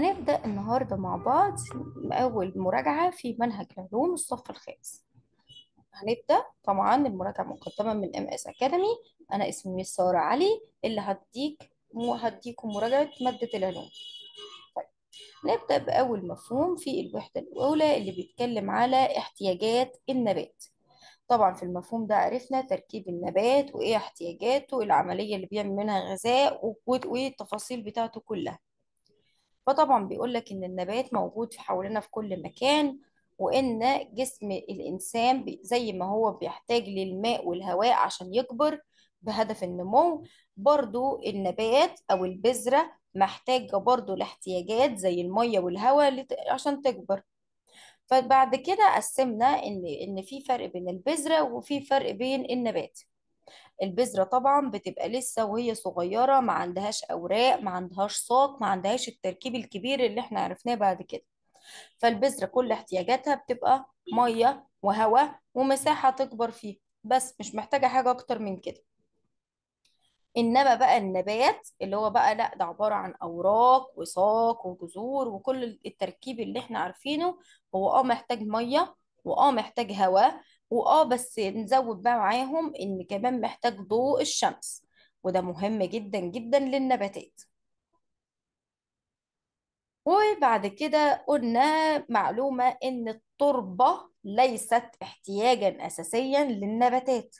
هنبدأ النهاردة مع بعض أول مراجعة في منهج العلوم الصف الخامس. هنبدأ طبعا المراجعة مقدمة من MS Academy أنا اسمي Miss سارة علي اللي هديك هديكم مراجعة مادة العلوم. طيب نبدأ بأول مفهوم في الوحدة الأولى اللي بيتكلم على احتياجات النبات. طبعا في المفهوم ده عرفنا تركيب النبات وإيه احتياجاته العملية اللي بيعمل منها غذاء والتفاصيل بتاعته كلها. فطبعا بيقول لك إن النبات موجود حوالينا في كل مكان وإن جسم الإنسان زي ما هو بيحتاج للماء والهواء عشان يكبر بهدف النمو برضو النبات أو البذرة محتاجة برضو لاحتياجات زي المية والهواء عشان تكبر. فبعد كده قسمنا ان إن في فرق بين البذرة وفي فرق بين النبات. البذرة طبعا بتبقى لسه وهي صغيرة ما عندهاش أوراق ما عندهاش ساق ما عندهاش التركيب الكبير اللي إحنا عرفناه بعد كده. فالبذرة كل احتياجاتها بتبقى مية وهواء ومساحة تكبر فيه بس مش محتاجة حاجة أكتر من كده. إنما بقى النبات اللي هو بقى لأ ده عبارة عن أوراق وساق وجذور وكل التركيب اللي إحنا عارفينه هو آه محتاج مية وآه محتاج هواء وآه بس نزود بقى معاهم إن كمان محتاج ضوء الشمس وده مهم جدا جدا للنباتات. وبعد كده قلنا معلومة إن التربة ليست احتياجا أساسيا للنباتات.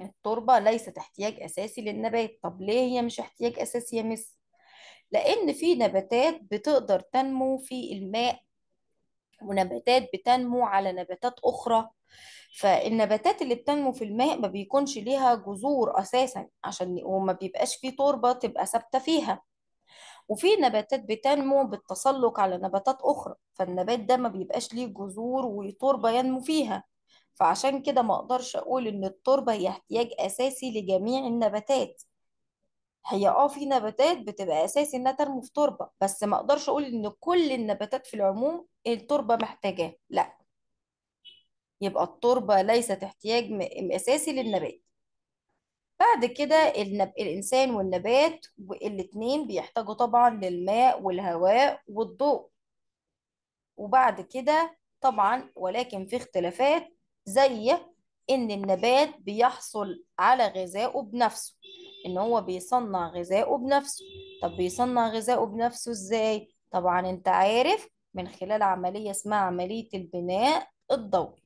التربة ليست احتياج أساسي للنبات. طب ليه هي مش احتياج أساسي يا مس؟ لأن في نباتات بتقدر تنمو في الماء ونباتات بتنمو على نباتات أخرى. فالنباتات اللي بتنمو في الماء ما بيكونش ليها جذور أساسا عشان وما بيبقاش فيه تربة تبقى ثابتة فيها. وفي نباتات بتنمو بالتسلق على نباتات أخرى فالنبات ده ما بيبقاش ليه جذور وتربة ينمو فيها. فعشان كده ما أقدرش أقول إن التربة هي احتياج أساسي لجميع النباتات. هي آه في نباتات بتبقى أساسي إنها ترمي في تربة بس ما أقدرش أقول إن كل النباتات في العموم التربة محتاجاه لأ. يبقى التربة ليست احتياج أساسي للنبات. بعد كده النب... الإنسان والنبات الاتنين بيحتاجوا طبعا للماء والهواء والضوء. وبعد كده طبعا ولكن في اختلافات زي إن النبات بيحصل على غذائه بنفسه. إن هو بيصنع غذائه بنفسه. طب بيصنع غذائه بنفسه إزاي؟ طبعا أنت عارف من خلال عملية اسمها عملية البناء الضوئي.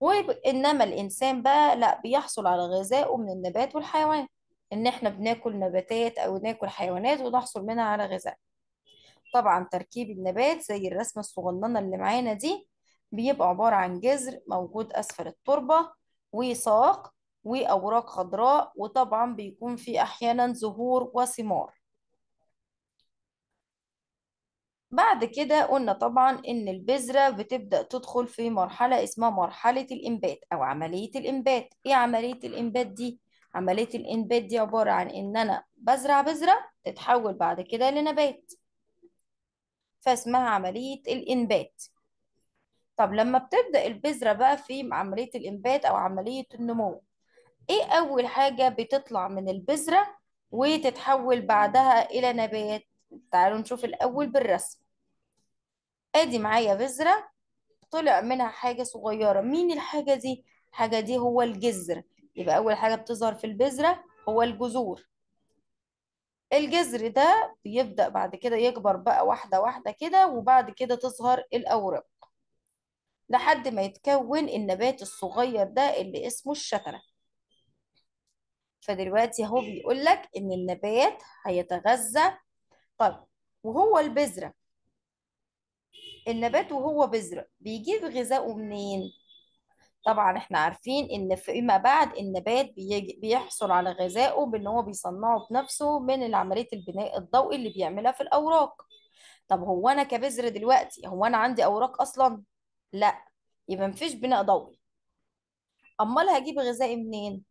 وإنما الإنسان بقى لا بيحصل على غذائه من النبات والحيوان. إن إحنا بناكل نباتات أو ناكل حيوانات ونحصل منها على غذاء. طبعا تركيب النبات زي الرسمة الصغننة اللي معانا دي بيبقى عبارة عن جذر موجود أسفل التربة وساق وأوراق خضراء وطبعا بيكون في أحيانا زهور وثمار. بعد كده قلنا طبعا إن البذرة بتبدأ تدخل في مرحلة اسمها مرحلة الإنبات أو عملية الإنبات. إيه عملية الإنبات دي؟ عملية الإنبات دي عبارة عن إن أنا بزرع بذرة تتحول بعد كده لنبات فاسمها عملية الإنبات. طب لما بتبدأ البذرة بقى في عملية الإنبات أو عملية النمو إيه أول حاجة بتطلع من البذرة وتتحول بعدها إلى نبات؟ تعالوا نشوف الأول بالرسم. آدي معايا بذرة طلع منها حاجة صغيرة. مين الحاجة دي؟ الحاجة دي هو الجذر. يبقى أول حاجة بتظهر في البذرة هو الجذور. الجذر ده بيبدأ بعد كده يكبر بقى واحدة واحدة كده وبعد كده تظهر الأوراق لحد ما يتكون النبات الصغير ده اللي اسمه الشتلة فدلوقتي هو بيقول لك إن النبات هيتغذى طب وهو البذرة. النبات وهو بذرة بيجيب غذائه منين؟ طبعا إحنا عارفين إن فيما بعد النبات بيحصل على غذائه بإن هو بيصنعه بنفسه من عملية البناء الضوئي اللي بيعملها في الأوراق. طب هو أنا كبذرة دلوقتي هو أنا عندي أوراق أصلا؟ لأ يبقى مفيش بناء ضوئي. أمال هجيب غذائي منين؟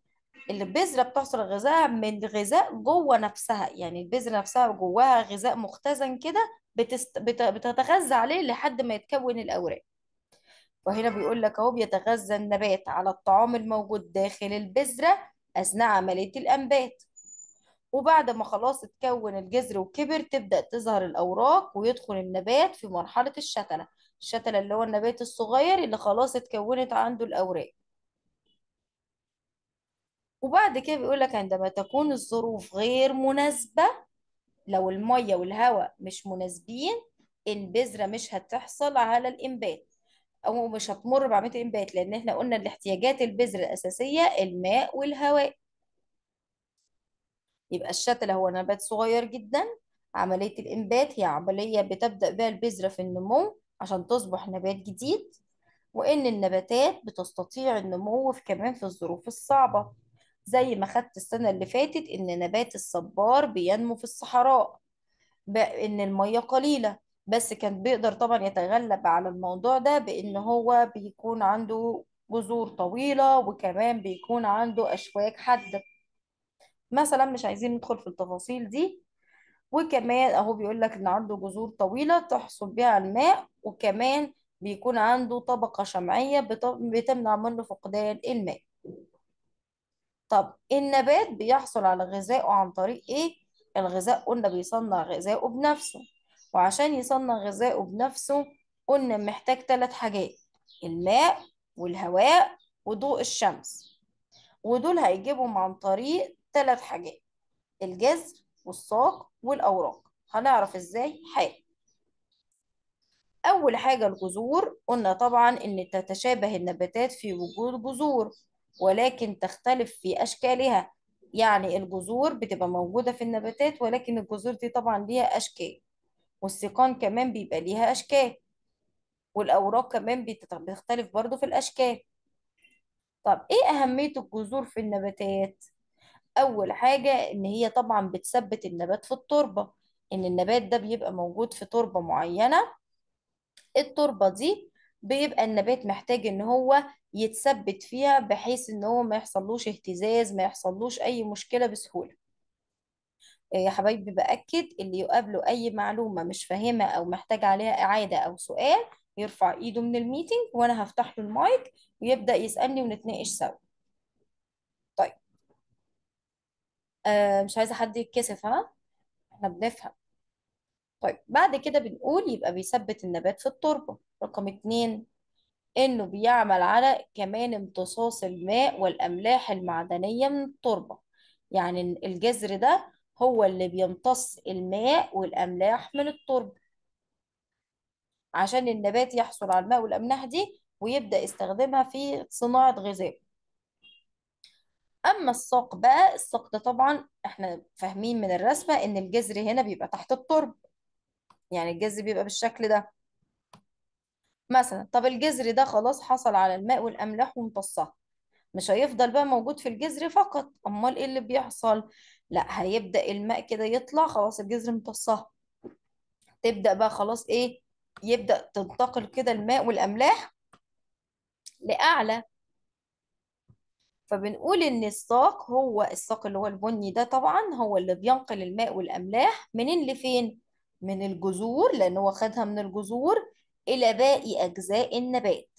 البذرة بتحصل غذاء من غذاء جوه نفسها. يعني البذرة نفسها جواها غذاء مختزن كده بتست... بت... بتتغذى عليه لحد ما يتكون الأوراق. وهنا بيقول لك أهو بيتغذى النبات على الطعام الموجود داخل البذرة أثناء عملية الأنبات. وبعد ما خلاص اتكون الجذر وكبر تبدأ تظهر الأوراق ويدخل النبات في مرحلة الشتلة. الشتلة اللي هو النبات الصغير اللي خلاص اتكونت عنده الأوراق. وبعد كده بيقولك عندما تكون الظروف غير مناسبة لو المية والهواء مش مناسبين البذرة مش هتحصل على الإنبات. أو مش هتمر بعملية الإنبات لأن إحنا قلنا الاحتياجات البذرة الأساسية الماء والهواء. يبقى الشتلة هو نبات صغير جدا. عملية الإنبات هي عملية بتبدأ بها البذرة في النمو عشان تصبح نبات جديد وإن النباتات بتستطيع النمو في كمان في الظروف الصعبة. زي ما خدت السنة اللي فاتت إن نبات الصبار بينمو في الصحراء بإن المية قليلة. بس كان بيقدر طبعا يتغلب على الموضوع ده بإن هو بيكون عنده جذور طويلة وكمان بيكون عنده أشواك حادة. مثلا مش عايزين ندخل في التفاصيل دي. وكمان أهو بيقول لك إن عنده جذور طويلة تحصل بها الماء وكمان بيكون عنده طبقة شمعية بت- بتمنع منه فقدان الماء. طب النبات بيحصل على غذائه عن طريق إيه؟ الغذاء قلنا بيصنع غذائه بنفسه. وعشان يصنع غذائه بنفسه قلنا محتاج ثلاث حاجات الماء والهواء وضوء الشمس. ودول هيجيبهم عن طريق ثلاث حاجات الجذر والساق والأوراق. هنعرف إزاي؟ حاجة. أول حاجة الجذور قلنا طبعا إن تتشابه النباتات في وجود جذور. ولكن تختلف في أشكالها. يعني الجذور بتبقى موجودة في النباتات ولكن الجذور دي طبعا ليها أشكال والسيقان كمان بيبقى ليها أشكال والأوراق كمان بتختلف برضو في الأشكال. طب إيه أهمية الجذور في النباتات؟ أول حاجة إن هي طبعا بتثبت النبات في التربة إن النبات ده بيبقى موجود في تربة معينة. التربة دي بيبقى النبات محتاج إن هو يتثبت فيها بحيث إن هو ما يحصلوش اهتزاز ما يحصلوش أي مشكلة بسهولة. إيه يا حبايبي بأكد اللي يقابله أي معلومة مش فاهمها أو محتاج عليها إعادة أو سؤال يرفع إيده من ال meeting وأنا هفتح له المايك ويبدأ يسألني ونتناقش سوا. طيب. آه مش عايزة حد يتكسف ها؟ إحنا بنفهم. طيب بعد كده بنقول يبقى بيثبت النبات في التربة. رقم اتنين إنه بيعمل على كمان امتصاص الماء والأملاح المعدنية من التربة. يعني الجذر ده هو اللي بيمتص الماء والأملاح من التربة. عشان النبات يحصل على الماء والأملاح دي ويبدأ يستخدمها في صناعة غذاء. أما الساق بقى الساق ده طبعا إحنا فاهمين من الرسمة إن الجذر هنا بيبقى تحت التربة. يعني الجذر بيبقى بالشكل ده. مثلا طب الجذر ده خلاص حصل على الماء والأملاح وامتصها مش هيفضل بقى موجود في الجذر فقط. أمال إيه اللي بيحصل؟ لأ هيبدأ الماء كده يطلع خلاص الجذر امتصها. تبدأ بقى خلاص إيه؟ يبدأ تنتقل كده الماء والأملاح لأعلى. فبنقول إن الساق هو الساق اللي هو البني ده طبعا هو اللي بينقل الماء والأملاح منين لفين؟ من الجذور لأن هو خدها من الجذور إلى باقي أجزاء النبات.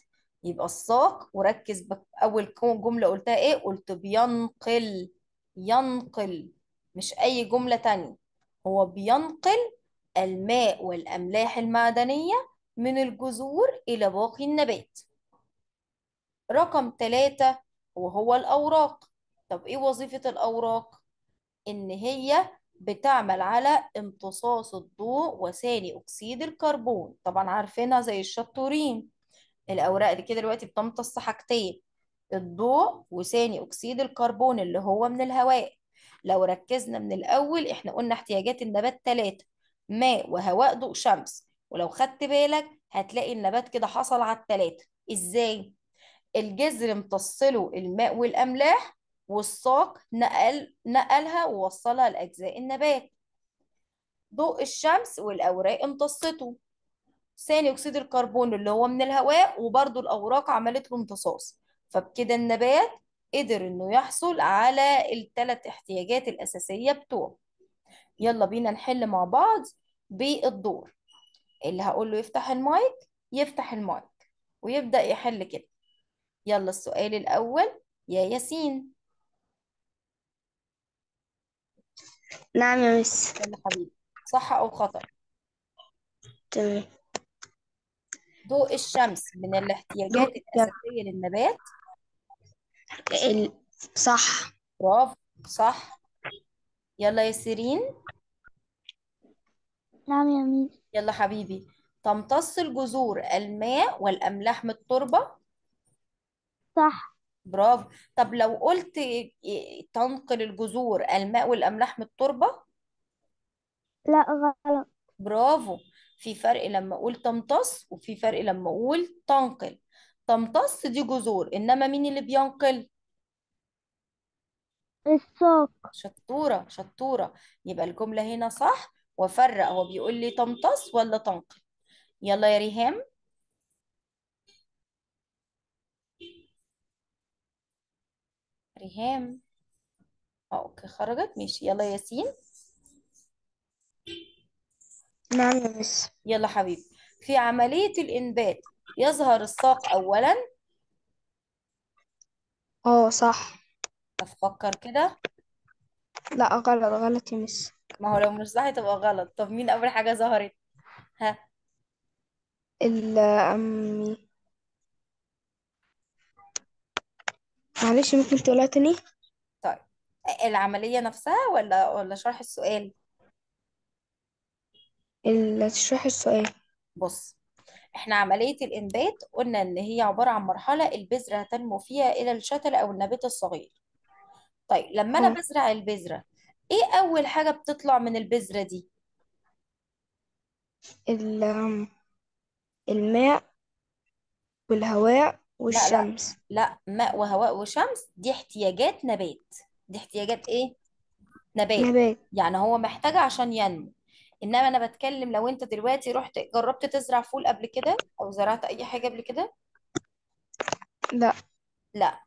يبقى الساق وركز بك أول جملة قلتها إيه؟ قلت بينقل ينقل مش أي جملة تانية. هو بينقل الماء والأملاح المعدنية من الجذور إلى باقي النبات. رقم ثلاثة وهو الأوراق. طب إيه وظيفة الأوراق؟ إن هي بتعمل على امتصاص الضوء وثاني أكسيد الكربون. طبعا عارفينها زي الشطورين. الأوراق دي كده دلوقتي بتمتص حاجتين الضوء وثاني أكسيد الكربون اللي هو من الهواء. لو ركزنا من الأول إحنا قلنا احتياجات النبات ثلاثة ماء وهواء ضوء شمس. ولو خدت بالك هتلاقي النبات كده حصل على الثلاثة إزاي؟ الجذر امتصله الماء والأملاح والساق نقل نقلها ووصلها لأجزاء النبات. ضوء الشمس والأوراق امتصته. ثاني أكسيد الكربون اللي هو من الهواء وبرضو الأوراق عملت له امتصاص. فبكده النبات قدر إنه يحصل على الثلاث احتياجات الأساسية بتوعه. يلا بينا نحل مع بعض بالدور. اللي هقول له يفتح المايك يفتح المايك ويبدأ يحل كده. يلا السؤال الأول يا ياسين. نعم يا مس يلا حبيبي. صح أو خطأ؟ تمام. ضوء الشمس من الاحتياجات الأساسية للنبات؟ ال... صح. برافو. صح. يلا يا سيرين. نعم يا ميس. يلا حبيبي. تمتص الجذور الماء والأملاح من التربة؟ صح. برافو. طب لو قلت إيه، تنقل الجذور الماء والأملاح من التربة؟ لا غلط. برافو. في فرق لما أقول تمتص وفي فرق لما أقول تنقل تمتص دي جذور إنما مين اللي بينقل؟ الساق. شطورة شطورة. يبقى الجملة هنا صح وفرق. هو بيقول لي تمتص ولا تنقل يلا يا ريهام. ريهام آه أوكي خرجت. ماشي. يلا ياسين. نعم يا مس. يلا حبيبي. في عملية الإنبات يظهر الساق أولا. آه صح. أفكر كده. لا غلط غلط يا مس. ما هو لو مش صح تبقى غلط. طب مين أول حاجة ظهرت؟ ها. ال معلش ممكن تقولها تاني؟ طيب العملية نفسها ولا ولا شرح السؤال؟ ال... تشرح السؤال. بص إحنا عملية الإنبات قلنا إن هي عبارة عن مرحلة البذرة هتنمو فيها إلى الشتل أو النبات الصغير. طيب لما أنا آه بزرع البذرة إيه أول حاجة بتطلع من البذرة دي؟ ال... الماء والهواء لا لا والشمس. لا ماء وهواء وشمس دي احتياجات نبات. دي احتياجات إيه؟ نبات. نبات. يعني هو محتاجها عشان ينمو. إنما أنا بتكلم لو أنت دلوقتي رحت جربت تزرع فول قبل كده أو زرعت أي حاجة قبل كده؟ لا. لا.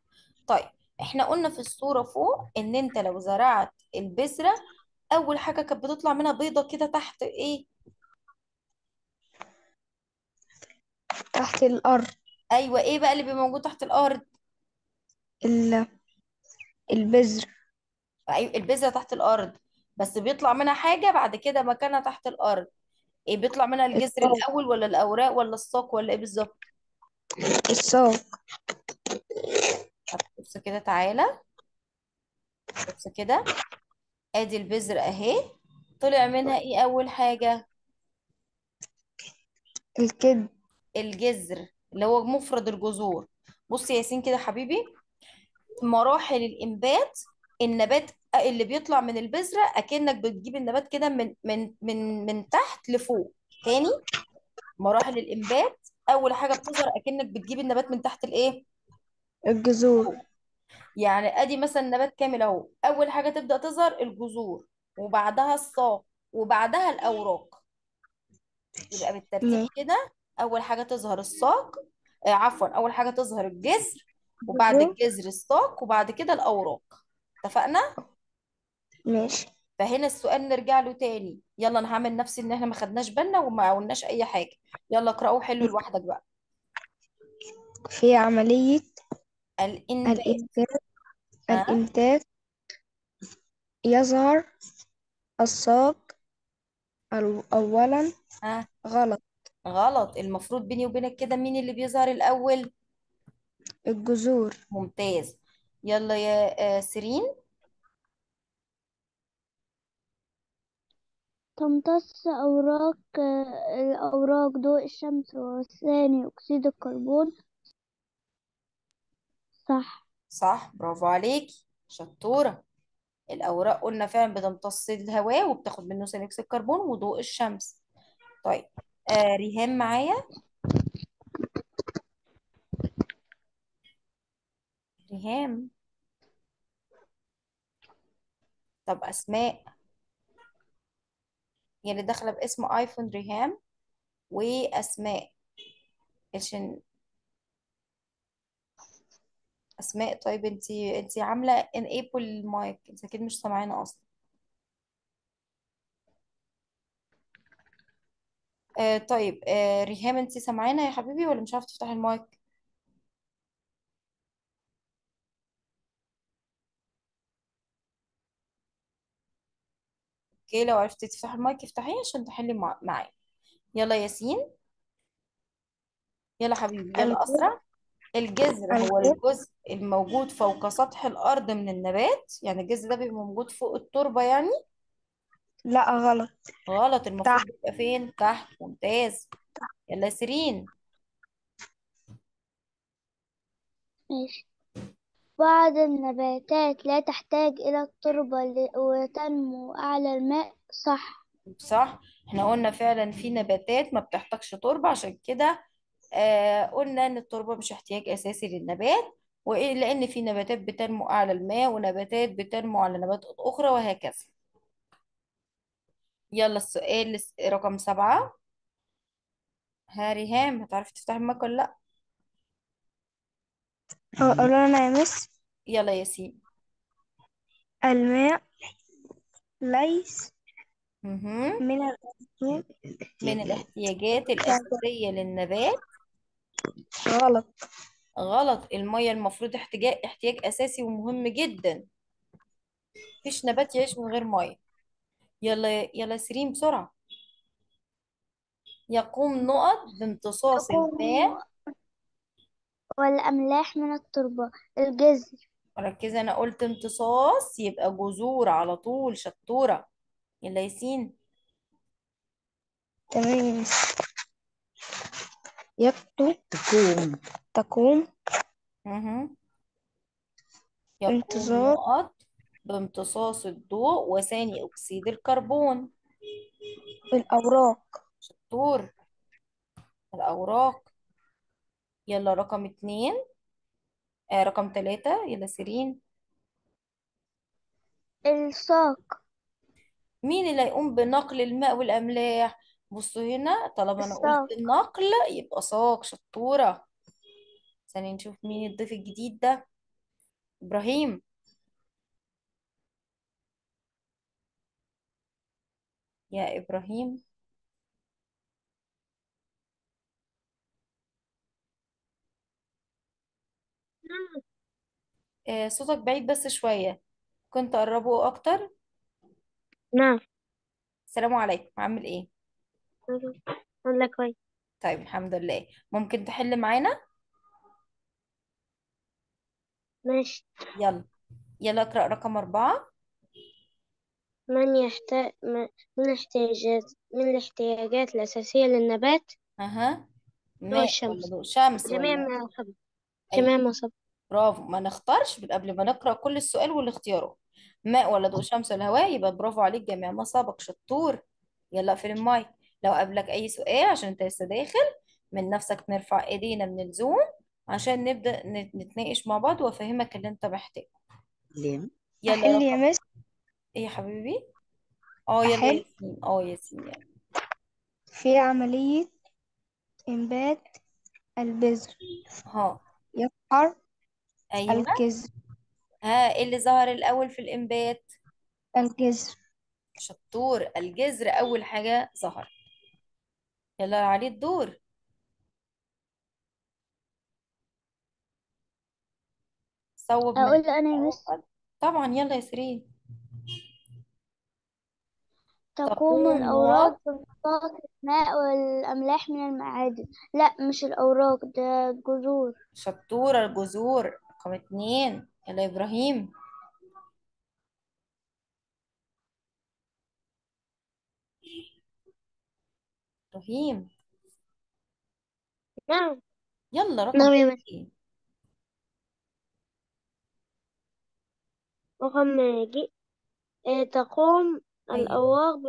طيب إحنا قلنا في الصورة فوق إن أنت لو زرعت البذرة أول حاجة كانت بتطلع منها بيضة كده تحت إيه؟ تحت الأرض. أيوه إيه بقى اللي بيبقى موجود تحت الأرض؟ ال... البذر. أيوه البذرة تحت الأرض بس بيطلع منها حاجة بعد كده مكانها تحت الأرض. إيه بيطلع منها الجذر الساق الأول ولا الأوراق ولا الساق ولا إيه بالظبط؟ الساق طب بص كده تعالى. بص كده. آدي البذرة أهي. طلع منها إيه أول حاجة؟ الكذب الجذر. اللي هو مفرد الجذور. بص يا ياسين كده حبيبي مراحل الإنبات النبات اللي بيطلع من البذرة أكنك بتجيب النبات كده من من من من تحت لفوق. تاني مراحل الإنبات أول حاجة بتظهر أكنك بتجيب النبات من تحت الإيه؟ الجذور. يعني أدي مثلا نبات كامل أهو. أول حاجة تبدأ تظهر الجذور وبعدها الساق وبعدها الأوراق. يبقى بالترتيب كده أول حاجة تظهر الساق آه عفوا أول حاجة تظهر الجذر وبعد الجذر الساق وبعد كده الأوراق. اتفقنا؟ ماشي. فهنا السؤال نرجع له تاني. يلا أنا هعمل نفسي إن إحنا ما خدناش بالنا وما قلناش أي حاجة. يلا اقرأوا حلو لوحدك بقى. في الإنتاج. ها؟ الإنتاج. يظهر الساق ال- أولا ها؟ غلط. غلط. المفروض بيني وبينك كده مين اللي بيظهر الأول؟ الجذور. ممتاز. يلا يا آه، سيرين. تمتص أوراق آه، الأوراق ضوء الشمس وثاني أكسيد الكربون. صح. صح. برافو عليكي شطورة. الأوراق قلنا فعلا بتمتص الهواء وبتاخد منه ثاني أكسيد الكربون وضوء الشمس. طيب. آه ريهام معايا. ريهام. طب أسماء. هي اللي داخلة باسم آيفون ريهام وأسماء. عشان أسماء طيب أنتي أنتي عاملة enable ال mic انت أكيد مش سامعانا أصلا. آه طيب آه ريهام انتي سامعانا يا حبيبي ولا مش عارفة تفتحي ال mic؟ okay لو عرفتي تفتحي المايك افتحيه عشان تحلي مع... معايا. يلا ياسين. يلا حبيبي يلا الجذر أسرع. الجذر هو الجذر الجزء الموجود فوق سطح الأرض من النبات يعني الجذر ده بيبقى موجود فوق التربة يعني. لا غلط. غلط. المفروض تحت. يبقى فين؟ تحت. ممتاز. يلا سيرين. ماشي. بعض النباتات لا تحتاج إلى التربة ل- وتنمو أعلى الماء. صح. صح. إحنا قلنا فعلا في نباتات ما بتحتاجش تربة عشان كده آه قلنا إن التربة مش احتياج أساسي للنبات وإيه لأن في نباتات بتنمو أعلى الماء ونباتات بتنمو على نباتات أخرى وهكذا. يلا السؤال الس- رقم سبعة. ها ريهام هتعرفي تفتحي المايك ولا لأ؟ أقول أنا يا مس يلا ياسين الماء ليس. مهم. من من الاحتياجات الأساسية للنبات. غلط. غلط. المية المفروض احتياج احتياج أساسي ومهم جدا. مفيش نبات يعيش من غير مية. يلا يلا سيرين بسرعة. يقوم نقط بامتصاص الماء والأملاح من التربة الجذر. ركزي أنا قلت امتصاص يبقى جذور على طول شطورة. يلا ياسين تمام. يكتب تقوم. تقوم. انتظار نقط. بامتصاص الضوء وثاني أكسيد الكربون. الأوراق. شطور الأوراق. يلا رقم اتنين. آه رقم تلاتة. يلا سيرين. الساق. مين اللي هيقوم بنقل الماء والأملاح؟ بصوا هنا طالما أنا قلت النقل يبقى ساق. شطورة. ثانية نشوف مين الضيف الجديد ده. إبراهيم. يا إبراهيم. آه صوتك بعيد بس شوية. كنت أقربه أكتر؟ نعم. السلام عليكم. عامل إيه؟ والله كويس. طيب الحمد لله. ممكن تحل معانا؟ ماشي. يلا. يلا اقرأ رقم أربعة. من يحتاج من الاحتياجات من الاحتياجات الأساسية للنبات؟ أها. ماء ولا ضوء شمس جميع ولا؟ ما صب أيوة جميع ما صب برافو. ما نختارش قبل ما نقرأ كل السؤال والاختيارات ماء ولا ضوء شمس ولا هواء؟ يبقى برافو عليك جميع ما سبق. شطور. يلا اقفل المايك. لو قابلك أي سؤال عشان أنت لسه داخل من نفسك نرفع إيدينا من الزوم عشان نبدأ نت- نتناقش مع بعض وأفهمك اللي أنت محتاجه. ليه يلا يا مس. إيه يا حبيبي؟ آه يلا أحل. ياسين آه ياسين يلا. في عملية إنبات البذر. ها. يظهر أيوه. الجذر. ها إيه اللي ظهر الأول في الإنبات؟ الجذر. شطور. الجذر أول حاجة ظهر. يلا عليه الدور. صوب من أقول أنا يا مس طبعا يلا يا سيرين. تقوم تقوم الأوراق بامتصاص الماء والأملاح من المعادن. لا مش الأوراق ده جذور. شطورة الجذور. رقم اتنين. يلا يا إبراهيم. إبراهيم. نعم. يلا رقم نعم يا مس اتنين. رقم جي آه، تقوم أيوه الأوراق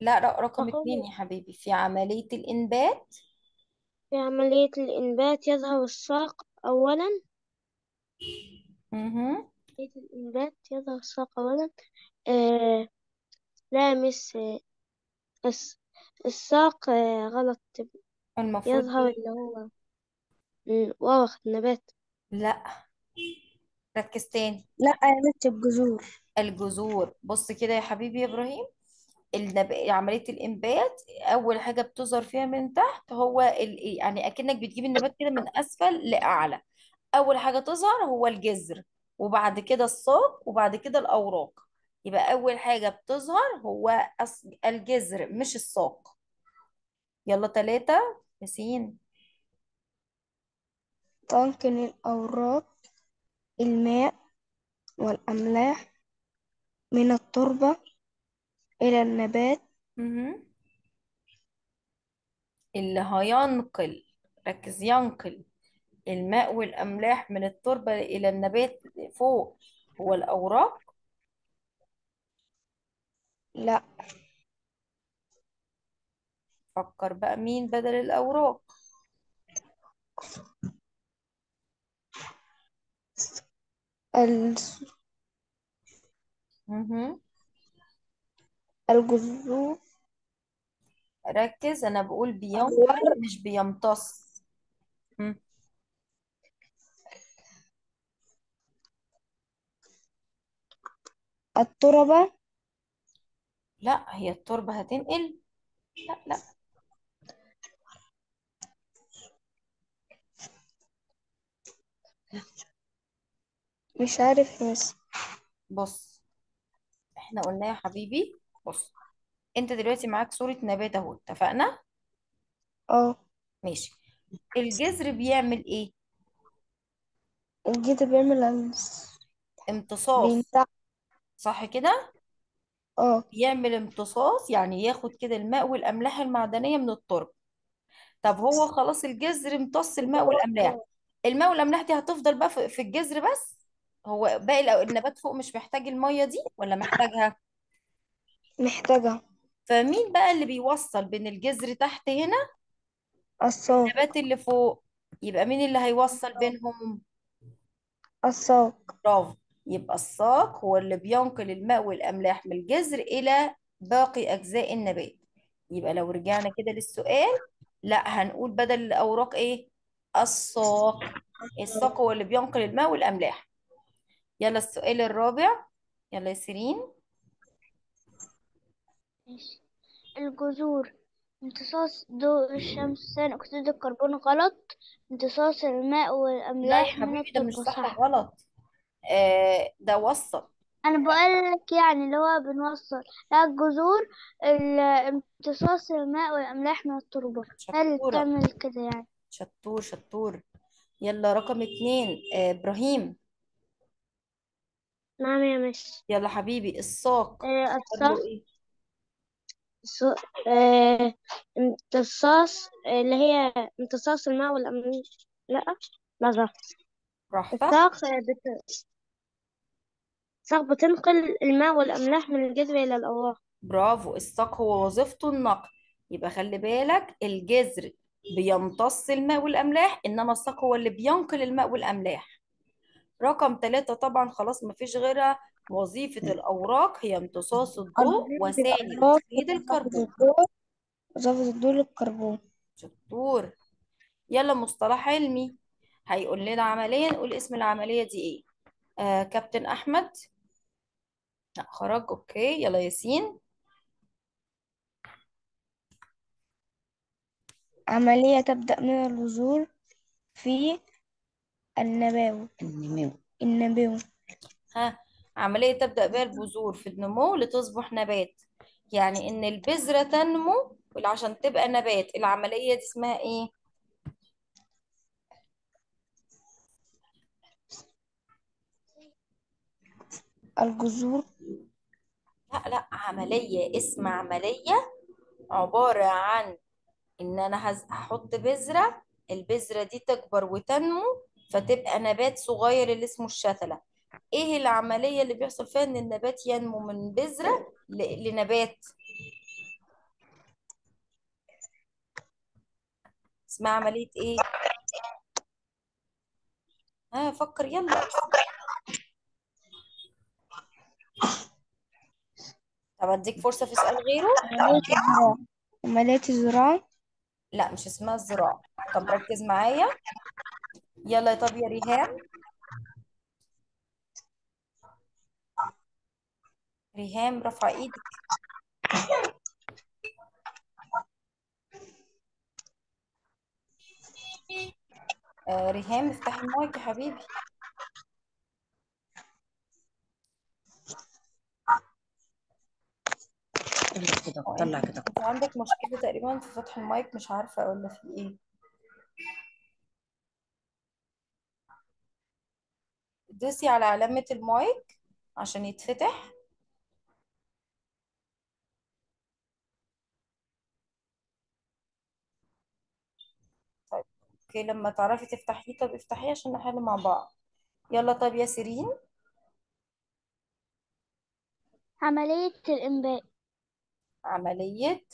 لا ر- رقم اتنين يا حبيبي. في عملية الإنبات. في عملية الإنبات يظهر الساق أولا. مهم. عملية الإنبات يظهر الساق أولا. آه لا مس آه، الس- الساق آه غلط. المفروض يظهر إيه؟ اللي هو مم، ورق النبات. لا. ركز تاني. لا يا مس الجذور. الجذور. بص كده يا حبيبي يا إبراهيم النب... عملية الإنبات أول حاجة بتظهر فيها من تحت هو ال... يعني أكنك بتجيب النبات كده من أسفل لأعلى. أول حاجة تظهر هو الجذر وبعد كده الساق وبعد كده الأوراق. يبقى أول حاجة بتظهر هو الجذر مش الساق يلا تلاتة ياسين تنقل الأوراق الماء والأملاح من التربة إلى النبات. مهم. اللي هينقل ركز ينقل الماء والأملاح من التربة إلى النبات فوق هو الأوراق؟ لا. فكر بقى مين بدل الأوراق. الز- مهم. الجذور ركز أنا بقول الورق مش بيمتص. مم. التربة. لا هي التربة هتنقل. لا لا. مش عارف بس بص إحنا قلنا يا حبيبي. بص انت دلوقتي معاك صورة نبات اهو اتفقنا؟ آه. ماشي. الجذر بيعمل إيه؟ الجدر بيعمل الس- امتصاص. صح كده؟ آه. يعمل امتصاص يعني ياخد كده الماء والأملاح المعدنية من التربة. طب هو خلاص الجذر امتص الماء والأملاح. الماء والأملاح دي هتفضل بقى في في الجذر بس؟ هو باقي النبات فوق مش محتاج المية دي ولا محتاجها؟ محتاجها فمين بقى اللي بيوصل بين الجذر تحت هنا؟ الساق النبات اللي فوق. يبقى مين اللي هيوصل بينهم؟ الساق برافو. يبقى الساق هو اللي بينقل الماء والأملاح من الجذر إلى باقي أجزاء النبات. يبقى لو رجعنا كده للسؤال لا هنقول بدل الأوراق إيه؟ الساق. الساق هو اللي بينقل الماء والأملاح. يلا السؤال الرابع. يلا يا سيرين. ماشي. الجذور امتصاص ضوء الشمس ثاني أكسيد الكربون غلط. امتصاص الماء لا يا والأملاح من حبيبي ده مش التربة صح صح غلط. آه ده وصل. أنا بقول لك يعني اللي هو بنوصل. لا الجذور ال- امتصاص الماء والأملاح من التربة. هي اللي شطورة. بتعمل كده يعني. شطور شطور. يلا رقم اتنين. آه إبراهيم. نعم يا مس يلا حبيبي الساق. آه، الساق. إيه آه، امتصاص اللي هي امتصاص الماء والأملاح لا لا براحتك الساق آه، بت... الساق بتنقل الماء والأملاح من الجذر إلى الأوراق برافو الساق هو وظيفته النقل. يبقى خلي بالك الجذر بيمتص الماء والأملاح إنما الساق هو اللي بينقل الماء والأملاح. رقم ثلاثة طبعا خلاص مفيش غيرها. وظيفة الأوراق هي امتصاص الضوء وثاني أكسيد الكربون. إضافة الضوء للكربون. شطور يلا مصطلح علمي. هيقول لنا عملية نقول اسم العملية دي إيه؟ آه كابتن أحمد. لا خرج. أوكي. يلا ياسين. عملية تبدأ من البذور في النبات النمو النبات ها عملية تبدأ بها البذور في النمو لتصبح نبات. يعني إن البذرة تنمو عشان تبقى نبات. العملية دي اسمها إيه؟ الجذور. لا لا عملية. اسم عملية عبارة عن إن أنا هز- هحط بذرة البذرة دي تكبر وتنمو فتبقى نبات صغير اللي اسمه الشتلة إيه العملية اللي بيحصل فيها إن النبات ينمو من بذرة لنبات؟ اسمها عملية إيه؟ ها فكر يلا طب أديك فرصة في سؤال غيره؟ عملية الزراعة لا مش اسمها الزراعة طب ركز معايا يلا طب يا ريهام. ريهام رفع إيدك. آه ريهام افتحي المايك يا حبيبي. كده طلع كده. عندك مشكلة تقريبا في فتح المايك مش عارفة ولا في إيه. دوسي على علامة المايك عشان يتفتح. طيب أوكي لما تعرفي تفتحيه طب افتحيه عشان نحل مع بعض. يلا طب يا سيرين. عملية الإنبات. عملية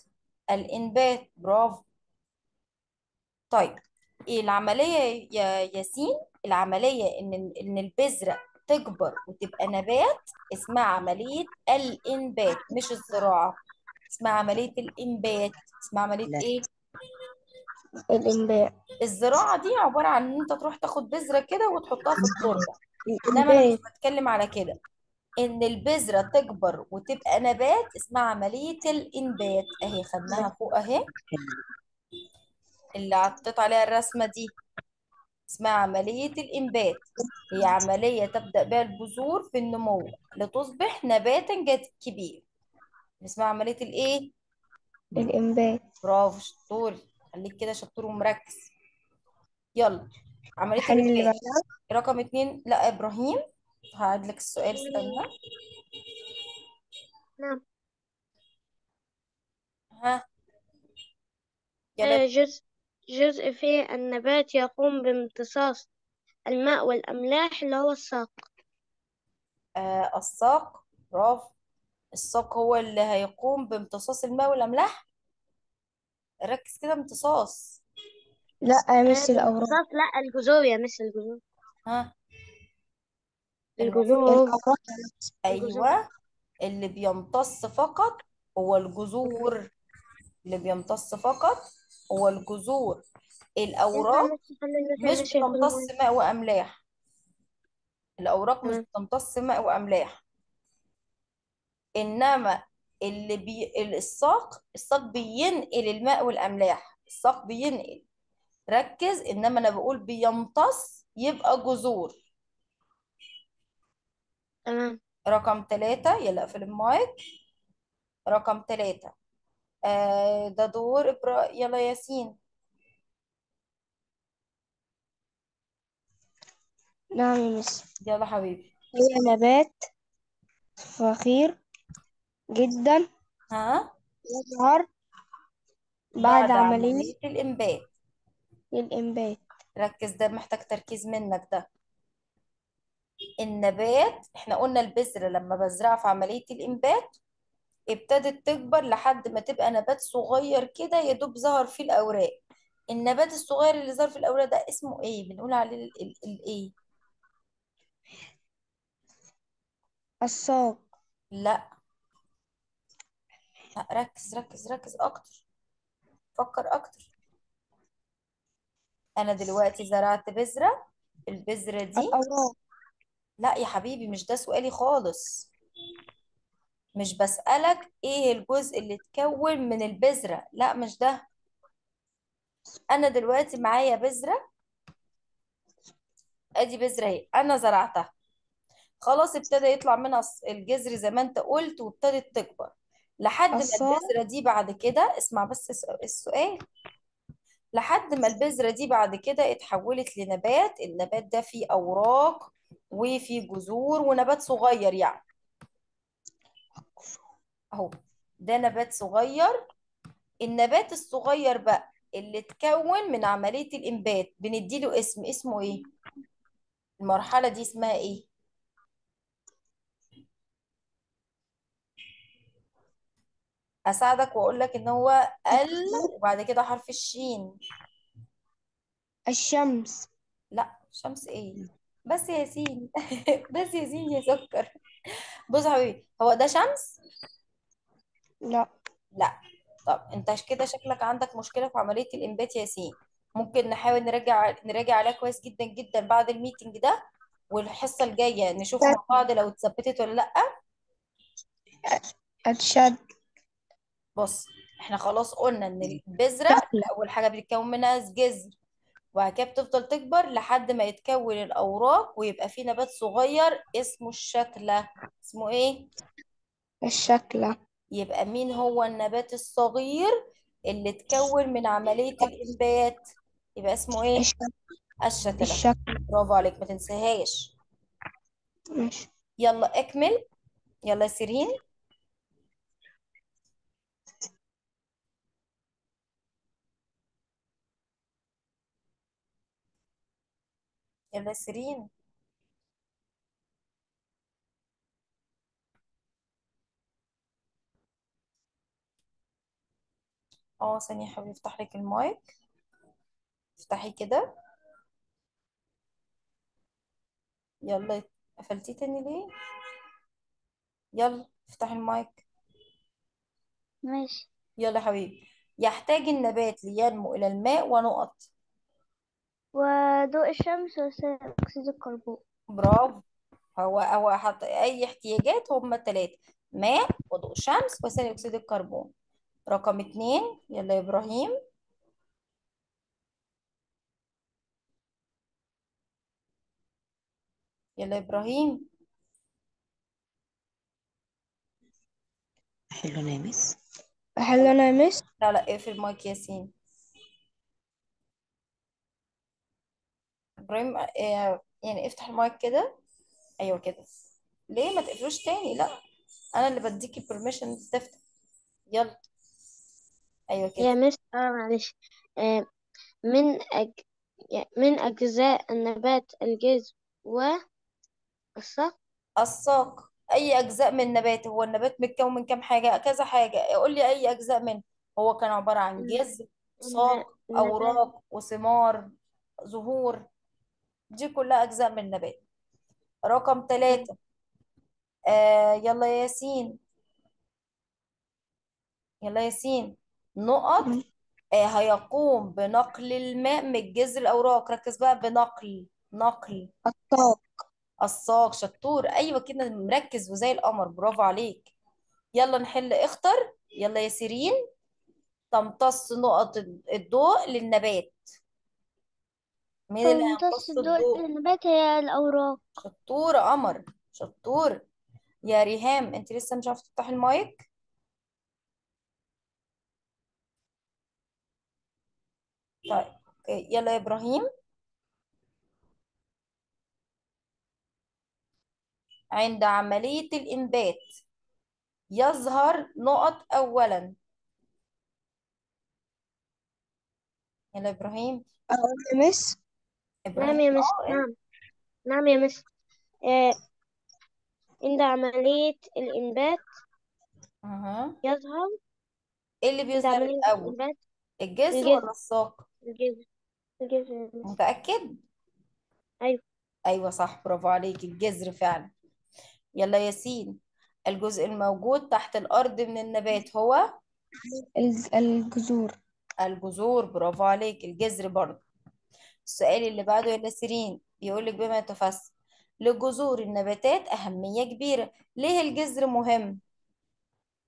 الإنبات برافو. طيب العملية يا ياسين العملية إن إن البذرة تكبر وتبقى نبات اسمها عملية الإنبات مش الزراعة. اسمها عملية الإنبات. اسمها عملية لا. إيه؟ الإنباء الزراعة دي عبارة عن إن أنت تروح تاخد بذرة كده وتحطها في التربة. إنما أنا مش الإنبات. بتكلم على كده. إن البذرة تكبر وتبقى نبات اسمها عملية الإنبات. أهي خدناها فوق أهي. اللي عطيت عليها الرسمة دي اسمها عملية الإنبات. هي عملية تبدأ بها البذور في النمو لتصبح نباتا جد- كبير. اسمها عملية الإيه؟ الإنبات. برافو شطور. خليك كده شطور ومركز. يلا عملية الإنبات. رقم اتنين. لا إبراهيم. هعيد لك السؤال استنى. نعم. ها. يلا. آه، جزء جزء في النبات يقوم بامتصاص الماء والأملاح اللي هو الساق. آه الساق برافو الساق هو اللي هيقوم بامتصاص الماء والأملاح؟ ركز كده امتصاص. لا آه، مس الأوراق. بامتصاص لا الجذور يا مس الجذور. ها؟ المفروض الجذور. الأوراق الجذور. أيوه اللي بيمتص فقط هو الجذور. اللي بيمتص فقط هو الجذور. الأوراق مش بتمتص ماء وأملاح. الأوراق مش بتمتص ماء وأملاح. إنما اللي بي... الساق الساق بينقل الماء والأملاح. الساق بينقل. ركز إنما أنا بقول بيمتص يبقى جذور. تمام. رقم ثلاثة يلا أقفل المايك. رقم ثلاثة آه ده دور إبرا... يلا ياسين. نعم يا مس. يلا حبيبي. هي نبات فخير جدا. ها؟ يظهر بعد بعد عملية عملية الإنبات. الإنبات. ركز ده محتاج تركيز منك ده. النبات إحنا قلنا البذرة لما بزرعها في عملية الإنبات ابتدت تكبر لحد ما تبقى نبات صغير كده يا دوب ظهر فيه الأوراق. النبات الصغير اللي ظهر في الأوراق ده اسمه إيه؟ بنقول عليه ال- ال- الايه الساق لا. لا، ركز ركز ركز أكتر. فكر أكتر. أنا دلوقتي زرعت بذرة. البذرة دي الأوراق. لا يا حبيبي مش ده سؤالي خالص. مش بسألك إيه الجزء اللي اتكون من البذرة. لا مش ده. أنا دلوقتي معايا بذرة. أدي بذرة أهي. أنا زرعتها. خلاص ابتدى يطلع منها الجذر زي ما أنت قلت وابتدت تكبر. لحد ما البذرة دي بعد كده اسمع بس الس- السؤال. لحد ما البذرة دي بعد كده اتحولت لنبات. النبات ده فيه أوراق وفيه جذور ونبات صغير يعني. اهو ده نبات صغير. النبات الصغير بقى اللي اتكون من عملية الإنبات بنديله اسم اسمه إيه؟ المرحلة دي اسمها إيه؟ أساعدك واقول لك إن هو ال وبعد كده حرف الشين. الشمس. لا شمس إيه؟ بس يا ياسين بس يا ياسين يا سكر. بص يا حبيبي هو ده شمس؟ لا. لا. طب انت كده شكلك عندك مشكلة في عملية الإنبات يا ياسين ممكن نحاول نراجع نراجع عليها كويس جدا جدا بعد الميتنج ده والحصة الجاية نشوف مع بعض لو اتثبتت ولا لأ. الشد بص إحنا خلاص قلنا إن البذرة أول حاجة بتتكون منها جذر وبعد كده بتفضل تكبر لحد ما يتكون الأوراق ويبقى فيه نبات صغير اسمه الشكلة. اسمه إيه؟ الشكلة. يبقى مين هو النبات الصغير اللي اتكون من عملية الإنبات؟ يبقى اسمه إيه؟ الشكل. الشتلة الشكل. برافو عليك ما تنساهاش. ماشي. يلا اكمل. يلا يا سيرين. يلا يا سيرين. آه ثانية حبيبي افتح لك المايك. افتحي كده. يلا قفلتيه تاني ليه؟ يلا افتحي المايك. ماشي. يلا يا حبيبي. يحتاج النبات لينمو إلى الماء ونقط. وضوء الشمس وثاني أكسيد الكربون. برافو. هو هو حط أي احتياجات هما التلاتة ماء وضوء شمس وثاني أكسيد الكربون. رقم اتنين. يلا يا إبراهيم. يلا يا إبراهيم. أحل أنا miss. أحل أنا miss لا لا اقفل المايك ياسين. إبراهيم آه، يعني افتح المايك كده. أيوه كده. ليه ما تقفلوش تاني؟ لا أنا اللي بديكي ال permission تفتح. يلا. يا كده. miss آه معلش. آه من أج... يا- من أجزاء النبات الجذر والساق الساق؟ أي أجزاء من النبات هو النبات متكون من كام حاجة؟ كذا حاجة. قول لي أي أجزاء منه هو كان عبارة عن جذر ساق أوراق وثمار زهور. دي كلها أجزاء من النبات. رقم ثلاثة آه يلا يا ياسين. يلا يا ياسين. نقط آه هيقوم بنقل الماء من الجذر الأوراق. ركز بقى بنقل نقل. الطاق. الساق شطور. أيوه كده مركز وزي القمر. برافو عليك. يلا نحل. اختر. يلا يا سيرين. تمتص نقط الضوء للنبات. مين اللي تمتص هيمتص الضوء الضوء؟ للنبات هي الأوراق. شطورة قمر. شطور. يا ريهام أنت لسه مش عارفة تفتحي المايك؟ طيب أوكي. يلا يا إبراهيم. عند عملية الإنبات يظهر نقط أولا. يلا يا إبراهيم. يا مس. نعم يا مس. آه نعم. نعم يا مس. آه عند عملية الإنبات أها. يظهر إيه اللي بيظهر الأول؟ الجذر. ولا الساق؟ الجذر الجذر يا مس متأكد؟ أيوة. أيوة صح برافو عليك الجذر فعلا. يلا ياسين الجزء الموجود تحت الأرض من النبات هو؟ الج- الجذور. الجذور برافو عليك الجذر برضه. السؤال اللي بعده يا سيرين بيقول لك بما تفسر لجذور النباتات أهمية كبيرة. ليه الجذر مهم؟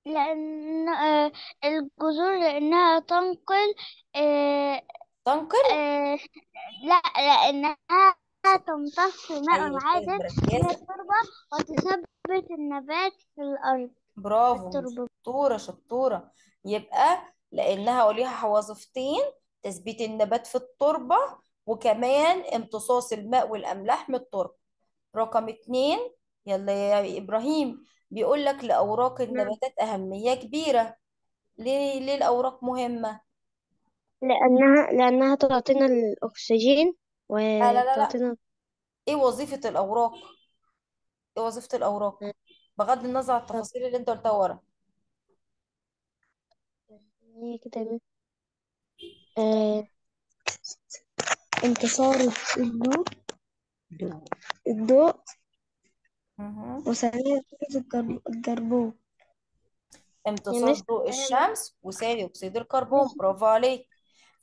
لأن آه الجذور لأنها تنقل آه تنقل آه لا لأنها تمتص ماء أيوة كده العادم من مركزة التربة وتثبت النبات في الأرض. برافو التربة. شطورة شطورة. يبقى لأنها ليها وظيفتين تثبيت النبات في التربة وكمان امتصاص الماء والأملاح من التربة. رقم اتنين يلا يا إبراهيم بيقول لك لأوراق النباتات أهمية كبيرة. ليه؟ ليه الأوراق مهمة؟ لأنها لأنها تعطينا الأكسجين لا لا لا لا وتعطينا إيه وظيفة الأوراق؟ إيه وظيفة الأوراق؟ بغض النظر عن التفاصيل اللي أنت قلتها ورا هي كده يا مس. آه انتصار الضوء الضوء مهم. وثانية الكربون امتصاص مس ضوء أنا الشمس وثاني أكسيد الكربون برافو عليك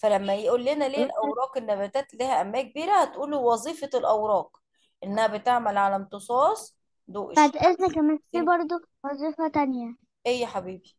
فلما يقول لنا ليه الأوراق النباتات لها أهمية كبيرة هتقولوا وظيفة الأوراق إنها بتعمل على امتصاص ضوء بعد الشمس. إذنك يا مس في وثاني- برضو وظيفة تانية. إيه يا حبيبي؟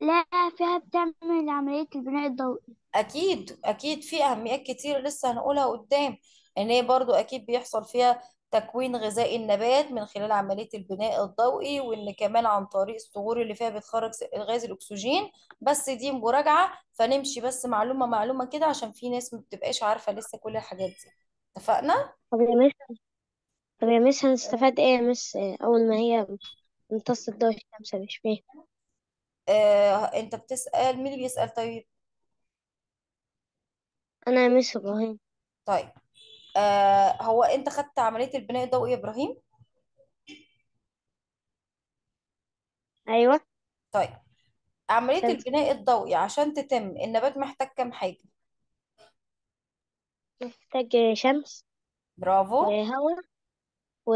لا فيها بتعمل عملية البناء الضوئي. أكيد أكيد في أهميات كتير لسه هنقولها قدام إن هي برضو أكيد بيحصل فيها تكوين غذاء النبات من خلال عملية البناء الضوئي وإن كمان عن طريق الصغور اللي فيها بتخرج غاز الأكسجين. بس دي مراجعة فنمشي بس معلومة معلومة كده عشان في ناس ما بتبقاش عارفة لسه كل الحاجات دي. اتفقنا؟ طب يا مس طب يا مس هنستفاد إيه يا مس أول ما هي امتص الضوء الشمس مش فاهم آه أنت بتسأل مين اللي بيسأل طيب؟ أنا يا مس إبراهيم. طيب. آه هو أنت خدت عملية البناء الضوئي يا إبراهيم؟ أيوة طيب عملية تالتة البناء الضوئي عشان تتم النبات محتاج كام حاجة؟ محتاج شمس برافو وهواء و...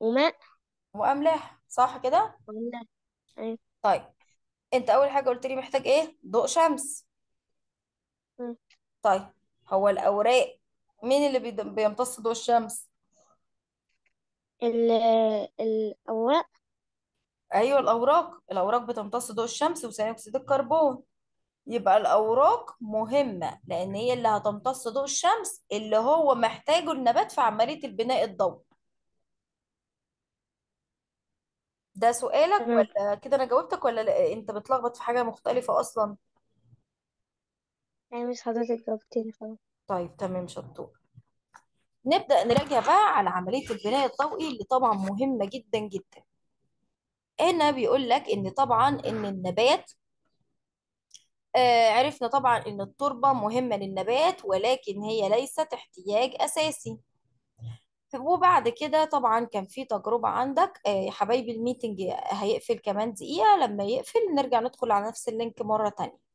وماء وأملاح صح كده؟ أيوة طيب انت أول حاجة قلت لي محتاج إيه ضوء شمس مم. طيب هو الأوراق مين اللي بيد- بيمتص ضوء الشمس؟ ال... الأوراق. أيوه الأوراق. الأوراق بتمتص ضوء الشمس وثاني أكسيد الكربون. يبقى الأوراق مهمة لأن هي اللي هتمتص ضوء الشمس اللي هو محتاجه النبات في عملية البناء الضوئي. ده سؤالك تمام. ولا كده أنا جاوبتك ولا لأ؟ أنت بتلخبط في حاجة مختلفة أصلا. يا مس حضرتك جاوبتني خلاص. طيب تمام شطور. نبدأ نراجع بقى على عملية البناء الضوئي اللي طبعا مهمة جدا جدا. هنا بيقول لك إن طبعا إن النبات آه عرفنا طبعا إن التربة مهمة للنبات ولكن هي ليست احتياج أساسي. وبعد كده طبعا كان في تجربة عندك آه يا حبايبي ال meeting هيقفل كمان دقيقة لما يقفل نرجع ندخل على نفس ال link مرة تانية.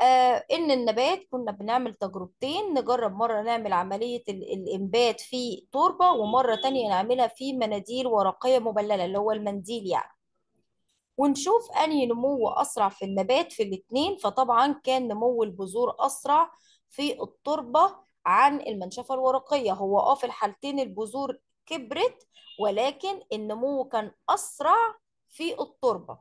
آه إن النبات كنا بنعمل تجربتين نجرب مرة نعمل عملية ال- الإنبات في تربة ومرة تانية نعملها في مناديل ورقية مبللة اللي هو المنديل يعني. ونشوف أنهي نمو أسرع في النبات في الاتنين فطبعا كان نمو البذور أسرع في التربة عن المنشفة الورقية. هو آه في الحالتين البذور كبرت ولكن النمو كان أسرع في التربة.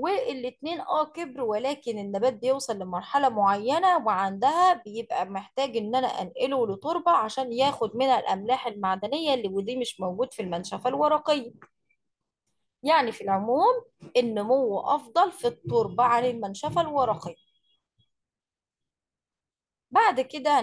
والاتنين آه كبروا ولكن النبات بيوصل لمرحلة معينة وعندها بيبقى محتاج إن أنا أنقله لتربة عشان ياخد منها الأملاح المعدنية اللي ودي مش موجود في المنشفة الورقية. يعني في العموم النمو أفضل في التربة عن المنشفة الورقية. بعد كده